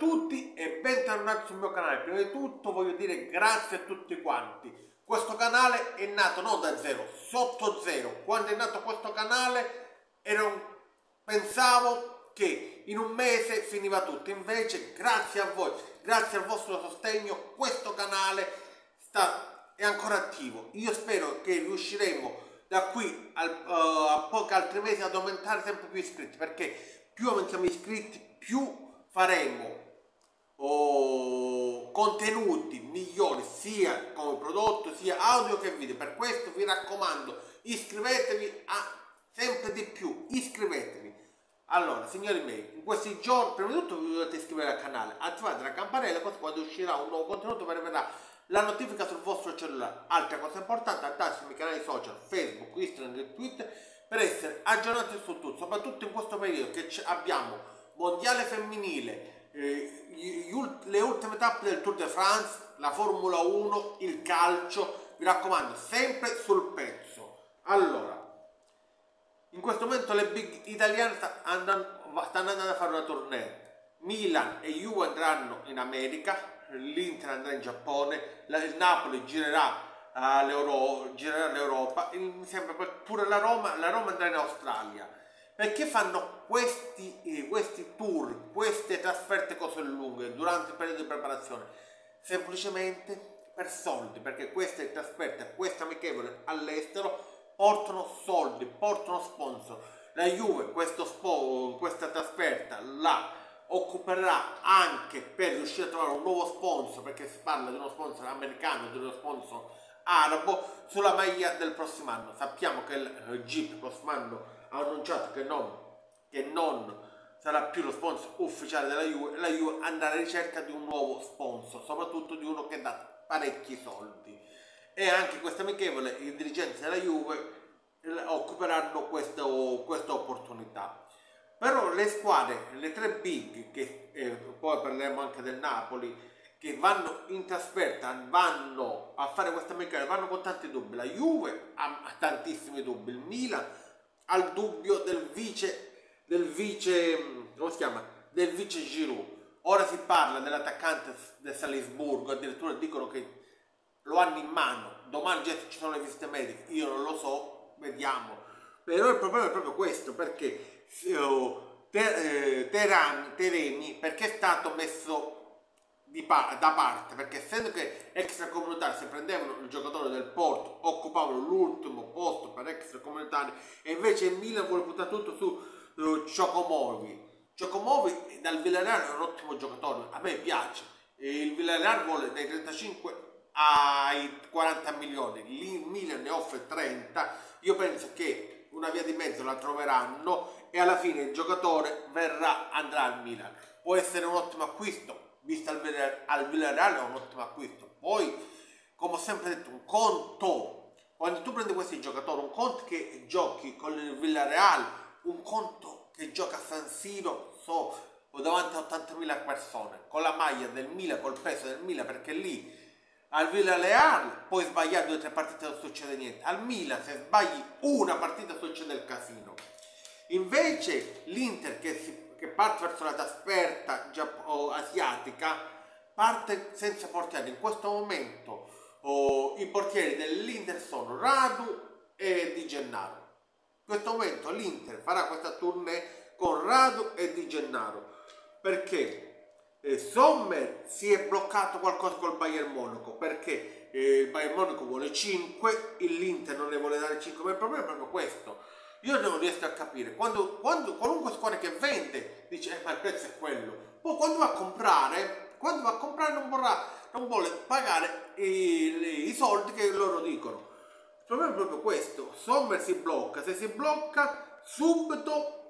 tutti e bentornati sul mio canale. Prima di tutto voglio dire grazie a tutti quanti. Questo canale è nato non da zero, sotto zero. Quando è nato questo canale ero, pensavo che in un mese finiva tutto. Invece grazie a voi, grazie al vostro sostegno, questo canale sta, è ancora attivo. Io spero che riusciremo da qui al, uh, a pochi altri mesi ad aumentare sempre più iscritti perché più aumentiamo iscritti più faremo oh, contenuti migliori sia come prodotto sia audio che video. Per questo vi raccomando iscrivetevi a sempre di più iscrivetevi. Allora signori miei in questi giorni prima di tutto vi dovete iscrivere al canale attivate la campanella così quando uscirà un nuovo contenuto vi arriverà la notifica sul vostro cellulare. Altra cosa importante andate sui miei canali social facebook instagram e twitter per essere aggiornati su tutto soprattutto in questo periodo che abbiamo mondiale femminile, le ultime tappe del Tour de France, la Formula 1, il calcio, mi raccomando, sempre sul pezzo. Allora, in questo momento le big italiane stanno andando, a fare una tournée. Milan e Juve andranno in America, l'Inter andrà in Giappone, il Napoli girerà girerà l'Europa, mi sembra pure la Roma, la Roma andrà in Australia perché fanno questi, eh, questi tour, queste trasferte così lunghe durante il periodo di preparazione? Semplicemente per soldi, perché queste trasferte, queste amichevole all'estero portano soldi, portano sponsor. La Juve spo, questa trasferta la occuperà anche per riuscire a trovare un nuovo sponsor, perché si parla di uno sponsor americano, di uno sponsor arabo, sulla maglia del prossimo anno. Sappiamo che il Jeep prossimo anno ha annunciato che non, che non sarà più lo sponsor ufficiale della Juve, la Juve andrà alla ricerca di un nuovo sponsor, soprattutto di uno che dà parecchi soldi. E anche questa amichevole, i dirigenti della Juve occuperanno questa, questa opportunità. Però le squadre, le tre big, che eh, poi parleremo anche del Napoli, che vanno in trasferta, vanno a fare questa meccanica, vanno con tanti dubbi. La Juve ha tantissimi dubbi, il Milan al dubbio del vice, del vice, come si chiama? Del vice Giroud. Ora si parla dell'attaccante del Salisburgo, addirittura dicono che lo hanno in mano, domani già ci sono le visite mediche, io non lo so, vediamo. Però il problema è proprio questo, perché uh, Terani, Tereni, perché è stato messo pa da parte perché essendo che extracomunitari si prendevano il giocatore del Porto occupavano l'ultimo posto per extracomunitari e invece il Milan vuole puntare tutto su uh, Ciocomovi Ciocomovi dal Villarreal è un ottimo giocatore a me piace. Il Villarreal vuole dai 35 ai 40 milioni il Milan ne offre 30 io penso che una via di mezzo la troveranno e alla fine il giocatore verrà andrà al Milan. Può essere un ottimo acquisto vista al, al Villarreal è un ottimo acquisto. Poi, come ho sempre detto, un conto, quando tu prendi questi giocatori, un conto che giochi con il Villarreal, un conto che gioca a San Siro, so, davanti a 80.000 persone, con la maglia del Milan, col peso del Milan, perché lì al Villarreal puoi sbagliare due o tre partite non succede niente, al Milan se sbagli una partita succede il casino. Invece l'Inter che si che parte verso la trasferta asiatica parte senza portieri. In questo momento oh, i portieri dell'Inter sono Radu e Di Gennaro. In questo momento l'Inter farà questa tournée con Radu e Di Gennaro. Perché? Eh, Sommer si è bloccato qualcosa col Bayern Monaco. Perché? Eh, il Bayern Monaco vuole 5 l'Inter non ne vuole dare 5 ma il problema è proprio questo io non riesco a capire, quando, quando qualunque squadra che vende dice eh, ma il prezzo è quello, poi quando va a comprare, quando va a comprare non, vorrà, non vuole pagare i, i soldi che loro dicono. Il problema è proprio questo, Sommer si blocca, se si blocca subito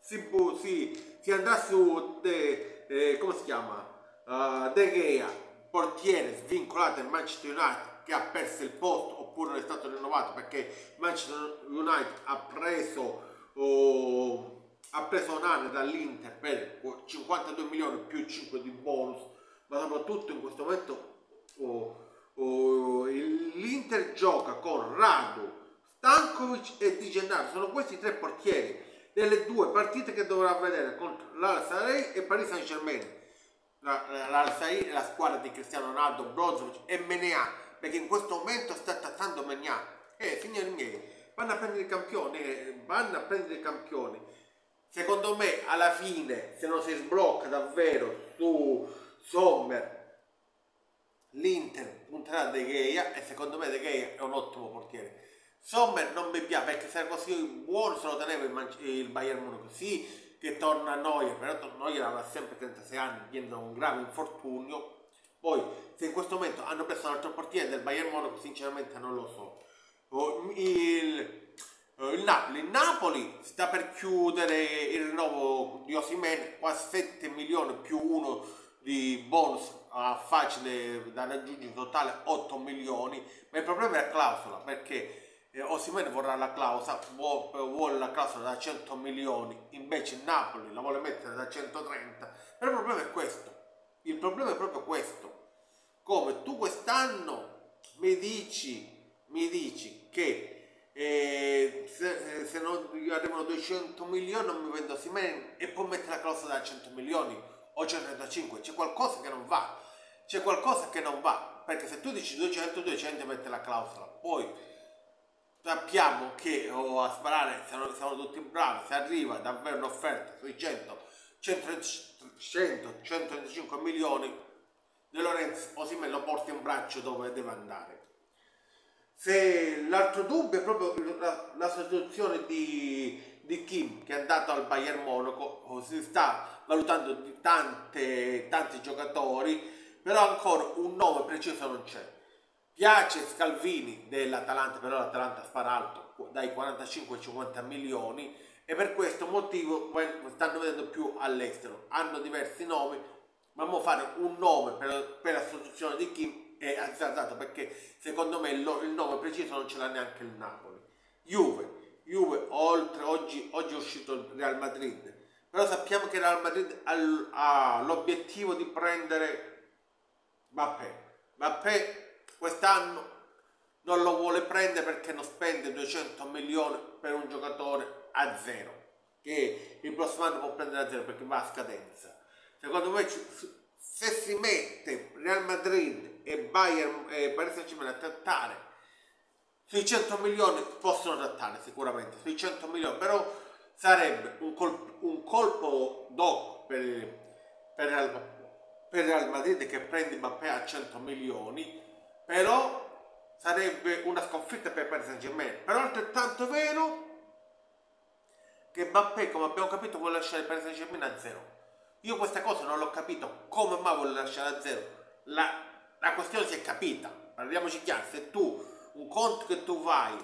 si, si, si andrà su, de, eh, come si chiama, uh, De Gea, portiere svincolato in Manchester United, che ha perso il posto oppure non è stato rinnovato perché Manchester United ha preso, oh, ha preso un anno dall'Inter per 52 milioni più 5 di bonus, ma soprattutto in questo momento oh, oh, l'Inter gioca con Radu, Stankovic e Di Gennaro, sono questi tre portieri delle due partite che dovrà vedere contro l'Al Sarei e Paris Saint Germain la, la, la, la squadra di Cristiano Ronaldo, Brozovic e Menea, perché in questo momento sta trattando Menea. Eh, signori miei, vanno a prendere i campioni, eh, vanno a prendere i campioni. Secondo me, alla fine, se non si sblocca davvero su Sommer, l'Inter punterà De Gea e secondo me De Gea è un ottimo portiere. Sommer non mi piace perché se era così buono se lo teneva il, il Bayern Monaco. Sì, che torna a Neuer, però Neuer avrà sempre 36 anni, viene da un grave infortunio. Poi, se in questo momento hanno preso un altro portiere del Bayern Monaco, sinceramente non lo so. Il, il Napoli. Il Napoli sta per chiudere il rinnovo di Osimen, quasi 7 milioni più uno di bonus facile da raggiungere, totale 8 milioni, ma il problema è la clausola, perché eh, Osimene vorrà la clausola, vuole la clausola da 100 milioni, invece Napoli la vuole mettere da 130, però il problema è questo, il problema è proprio questo, come tu quest'anno mi dici, mi dici che eh, se, eh, se, non arrivano 200 milioni non mi vendo Osimene e poi mettere la clausola da 100 milioni o 135, c'è qualcosa che non va, c'è qualcosa che non va, perché se tu dici 200, 200 mette la clausola, poi sappiamo che oh, a sparare siamo, siamo, tutti bravi, se arriva davvero un'offerta sui 100, 100, 100 135 milioni, De Lorenzo Osimè lo porta in braccio dove deve andare. Se l'altro dubbio è proprio la, la sostituzione di, di, Kim che è andato al Bayern Monaco, si sta valutando di tante, tanti giocatori, però ancora un nome preciso non c'è Piace Scalvini dell'Atalanta, però l'Atalanta spara alto dai 45 ai 50 milioni e per questo motivo stanno vedendo più all'estero. Hanno diversi nomi, ma mo fare un nome per, per la sostituzione di Kim è azzardato perché secondo me il, il, nome preciso non ce l'ha neanche il Napoli. Juve, Juve oltre oggi, oggi è uscito il Real Madrid, però sappiamo che il Real Madrid ha l'obiettivo di prendere Mbappé. Mbappé quest'anno non lo vuole prendere perché non spende 200 milioni per un giocatore a zero che il prossimo anno può prendere a zero perché va a scadenza. Secondo me se si mette Real Madrid e Bayern e Paris Saint-Germain a trattare sui 100 milioni possono trattare sicuramente sui 100 milioni però sarebbe un colpo, un colpo d'occhio per, per, Real, per Real Madrid che prende Mbappé a 100 milioni però sarebbe una sconfitta per Paris Saint Germain però altrettanto vero che Mbappé come abbiamo capito vuole lasciare Paris Saint Germain a zero. Io questa cosa non l'ho capito. Come mai vuole lasciare a zero? La, la questione si è capita. Parliamoci chiaro se tu un conto che tu vai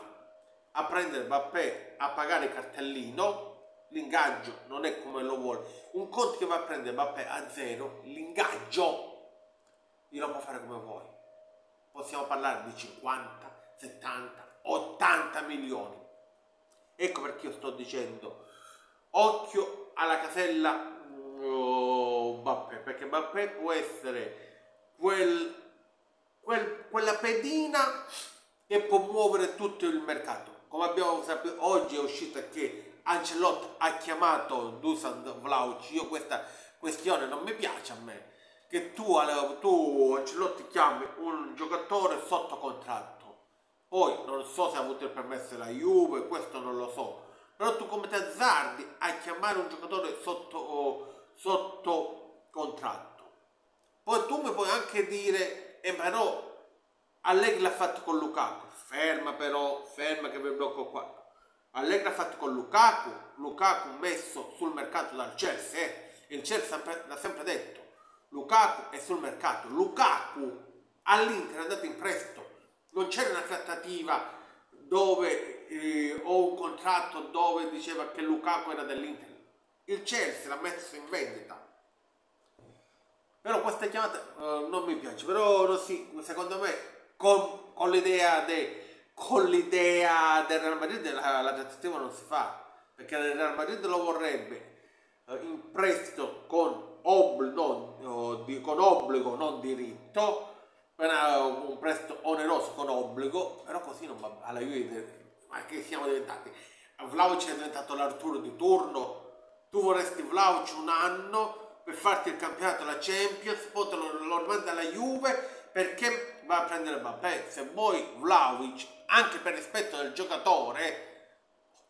a prendere Mbappé a pagare il cartellino l'ingaggio non è come lo vuole. Un conto che va a prendere Mbappé a zero l'ingaggio glielo può fare come vuoi. Possiamo parlare di 50, 70, 80 milioni. Ecco perché io sto dicendo occhio alla casella oh, Mbappé, perché Mbappé può essere quel, quel, quella pedina che può muovere tutto il mercato. Come abbiamo saputo, oggi è uscita che Ancelotti ha chiamato Dusan Vlauc, io questa questione non mi piace a me, che tu, tu Ancelotti chiami un giocatore sotto contratto. Poi non so se ha avuto il permesso della Juve, questo non lo so. Però tu come ti azzardi a chiamare un giocatore sotto, sotto contratto. Poi tu mi puoi anche dire, eh però Allegri l'ha fatto con Lukaku. Ferma però, ferma che vi blocco qua. Allegri l'ha fatto con Lukaku, Lukaku messo sul mercato dal Chelsea, eh. il Chelsea l'ha sempre detto Lukaku è sul mercato. Lukaku all'Inter è andato in prestito. Non c'era una trattativa dove eh, o un contratto dove diceva che Lukaku era dell'Inter. Il Chelsea l'ha messo in vendita. Però questa chiamata uh, non mi piace. Però sì, secondo me con, con l'idea de, con l'idea del Real Madrid la, la trattativa non si fa. Perché il Real Madrid lo vorrebbe uh, in prestito con obbligo, no, di, con obbligo, non diritto, un prestito oneroso con obbligo, però così non va alla Juve, ma che siamo diventati? Vlaovic è diventato l'Arturo di turno, tu vorresti Vlaovic un anno, per farti il campionato la Champions, poi te lo, lo rimanda alla Juve perché va a prendere Mbappé. Se vuoi Vlaovic, anche per rispetto del giocatore,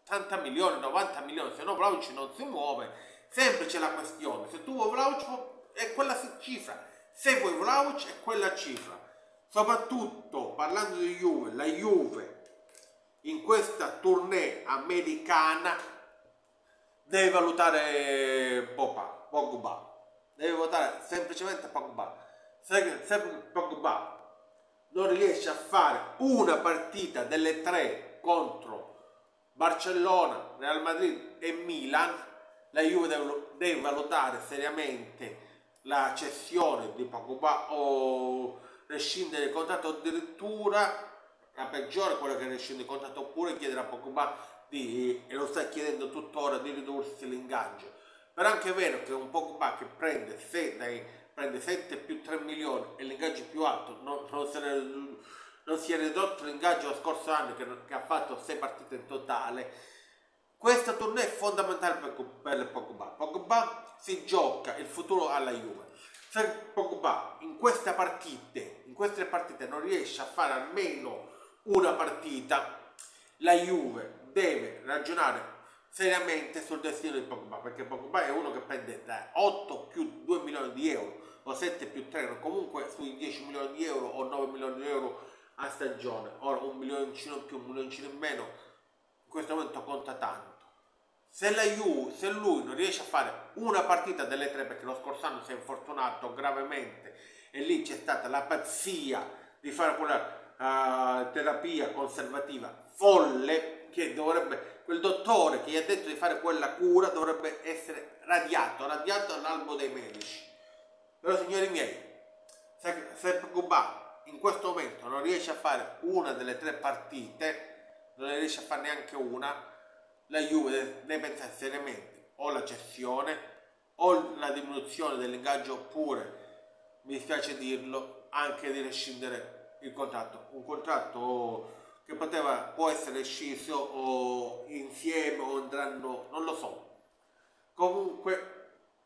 80 milioni, 90 milioni, se no Vlaovic non si muove, sempre c'è la questione, se tu vuoi Vlaovic è quella cifra, se vuoi Vlaovic è quella cifra. Soprattutto parlando di Juve, la Juve in questa tournée americana deve valutare Popa, Pogba, deve votare semplicemente Pogba. Se, se Pogba non riesce a fare una partita delle tre contro Barcellona, Real Madrid e Milan, la Juve deve, deve valutare seriamente la cessione di Pogba o rescindere il contratto addirittura la peggiore quella che rescinde il contratto oppure chiedere a Pogba di, e lo sta chiedendo tuttora di ridursi l'ingaggio però anche è vero che un Pogba che prende, se, dai, prende 7 più 3 milioni e l'ingaggio più alto non, non, si, è, non si è ridotto l'ingaggio lo scorso anno che, che, ha fatto 6 partite in totale questa tournée è fondamentale per, per Pogba. Pogba si gioca il futuro alla Juve. Se Pogba in queste partite in queste partite non riesce a fare almeno una partita la Juve deve ragionare seriamente sul destino di Pogba perché Pogba è uno che prende da 8 più 2 milioni di euro o 7 più 3 comunque sui 10 milioni di euro o 9 milioni di euro a stagione. Ora un milioncino in più un milioncino in meno in questo momento conta tanto se, Juve, se lui non riesce a fare una partita delle tre perché lo scorso anno si è infortunato gravemente e lì c'è stata la pazzia di fare quella uh, terapia conservativa folle che dovrebbe, quel dottore che gli ha detto di fare quella cura dovrebbe essere radiato, radiato all'albo dei medici. Però signori miei, se, se Pogba in questo momento non riesce a fare una delle tre partite, non ne riesce a fare neanche una, la Juve deve pensare seriamente o la cessione o la diminuzione dell'ingaggio oppure, mi dispiace dirlo, anche di rescindere il contratto, un contratto che poteva, può essere sciso o insieme o andranno, non lo so. Comunque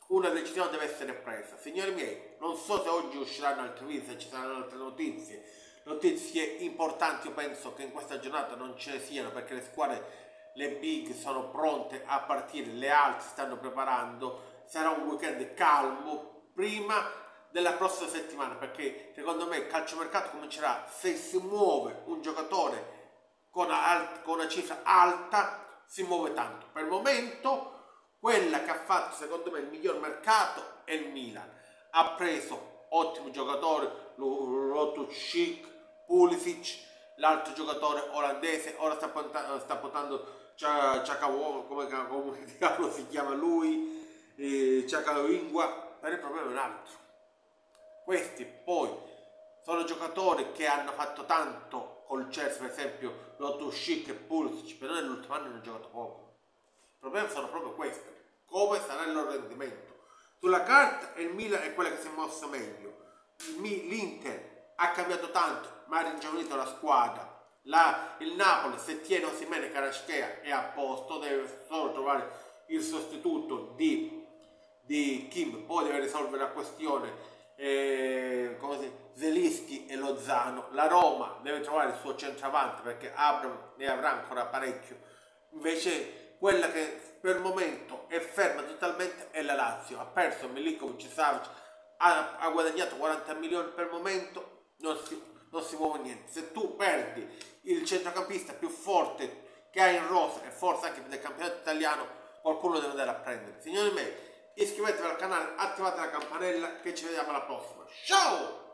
una decisione deve essere presa. Signori miei, non so se oggi usciranno altri video, se ci saranno altre notizie. Notizie importanti, io penso che in questa giornata non ce ne siano perché le squadre, le big sono pronte a partire, le altre stanno preparando. Sarà un weekend calmo prima della prossima settimana perché secondo me il calciomercato comincerà se si muove un giocatore con, alt, con una cifra alta si muove tanto per il momento quella che ha fatto secondo me il miglior mercato è il Milan ha preso ottimi giocatori Lotus Chic Pulisic l'altro giocatore olandese ora sta portando, Ciacao come, come si chiama lui eh, Ciacao Ingua per il problema è un altro questi poi sono giocatori che hanno fatto tanto col Chelsea, per esempio Lotto Schick e Pulisic, però nell'ultimo anno hanno giocato poco. Il problema sono proprio questi, come sarà il loro rendimento. Sulla carta il Milan è quella che si è mossa meglio, l'Inter ha cambiato tanto, ma ha ringiovanito la squadra. La, il Napoli, se tiene Osimene Caraschea è a posto, deve solo trovare il sostituto di, di Kim, poi deve risolvere la questione eh, Zelischi e Lozano. La Roma deve trovare il suo centravanti perché Abram ne avrà ancora parecchio. Invece quella che per il momento è ferma totalmente è la Lazio. Ha perso Milikovic Savic, ha, ha, guadagnato 40 milioni per il momento, non si, non si muove niente. Se tu perdi il centrocampista più forte che hai in rosa e forse anche del campionato italiano, qualcuno deve andare a prendere. Signori miei, iscrivetevi al canale, attivate la campanella che ci vediamo alla prossima. Ciao!